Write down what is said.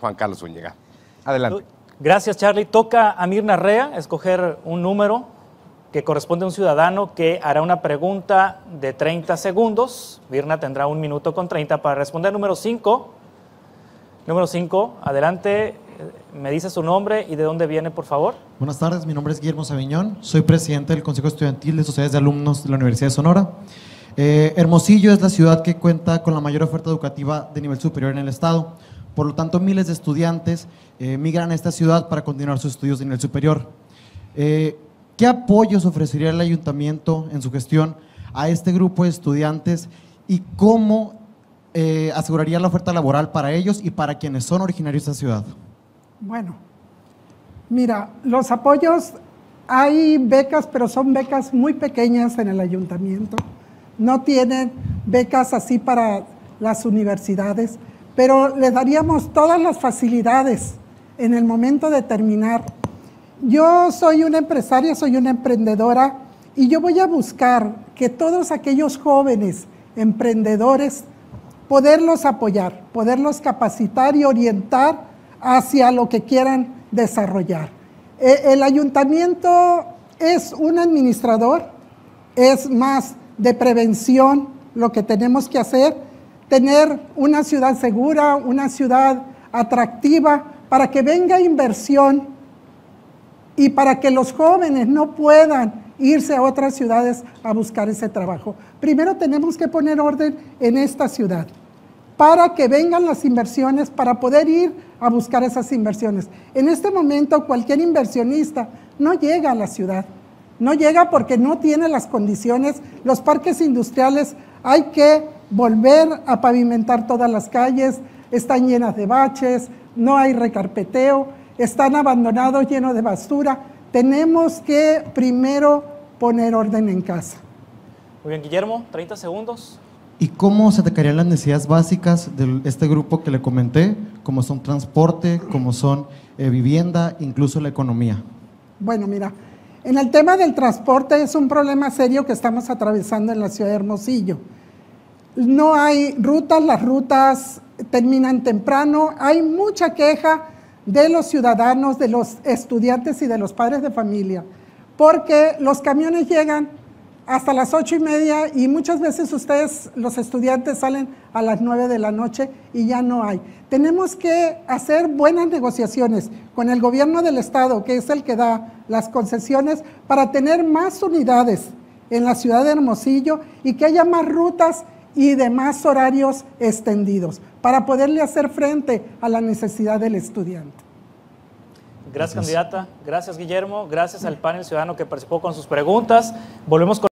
Juan Carlos Zúñiga. Adelante. Gracias, Charlie. Toca a Mirna Rea escoger un número que corresponde a un ciudadano que hará una pregunta de 30 segundos. Mirna tendrá un minuto con 30 para responder. Número 5. Número 5, adelante. Me dice su nombre y de dónde viene, por favor. Buenas tardes, mi nombre es Guillermo Sabiñón, soy presidente del Consejo Estudiantil de Sociedades de Alumnos de la Universidad de Sonora. Eh, Hermosillo es la ciudad que cuenta con la mayor oferta educativa de nivel superior en el estado. Por lo tanto, miles de estudiantes eh, migran a esta ciudad para continuar sus estudios de nivel superior. Eh, ¿Qué apoyos ofrecería el ayuntamiento en su gestión a este grupo de estudiantes y cómo eh, aseguraría la oferta laboral para ellos y para quienes son originarios de esta ciudad? Bueno, mira, los apoyos, hay becas, pero son becas muy pequeñas en el ayuntamiento. No tienen becas así para las universidades, pero le daríamos todas las facilidades en el momento de terminar. Yo soy una empresaria, soy una emprendedora y yo voy a buscar que todos aquellos jóvenes emprendedores, poderlos apoyar, poderlos capacitar y orientar hacia lo que quieran desarrollar. E, el ayuntamiento es un administrador, es más de prevención lo que tenemos que hacer, tener una ciudad segura, una ciudad atractiva para que venga inversión y para que los jóvenes no puedan irse a otras ciudades a buscar ese trabajo. Primero tenemos que poner orden en esta ciudad para que vengan las inversiones, para poder ir a buscar esas inversiones. En este momento cualquier inversionista no llega a la ciudad, no llega porque no tiene las condiciones. Los parques industriales hay que volver a pavimentar todas las calles, están llenas de baches, no hay recarpeteo, están abandonados, llenos de basura. Tenemos que primero poner orden en casa. Muy bien, Guillermo, 30 segundos. ¿Y cómo se atacarían las necesidades básicas de este grupo que le comenté, como son transporte, como son eh, vivienda, incluso la economía? Bueno, mira, en el tema del transporte es un problema serio que estamos atravesando en la ciudad de Hermosillo. No hay rutas, las rutas terminan temprano, hay mucha queja de los ciudadanos, de los estudiantes y de los padres de familia, porque los camiones llegan hasta las ocho y media y muchas veces ustedes, los estudiantes, salen a las nueve de la noche y ya no hay. Tenemos que hacer buenas negociaciones con el gobierno del estado, que es el que da las concesiones, para tener más unidades en la ciudad de Hermosillo y que haya más rutas y de más horarios extendidos para poderle hacer frente a la necesidad del estudiante. Gracias, candidata. Gracias, Guillermo. Gracias al panel ciudadano que participó con sus preguntas. Volvemos con